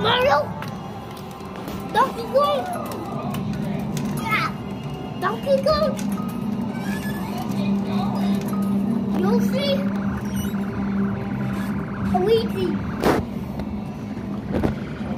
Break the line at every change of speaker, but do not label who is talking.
Mario? Donkey Kong? Yeah. Donkey Kong? Yoshi? Luigi?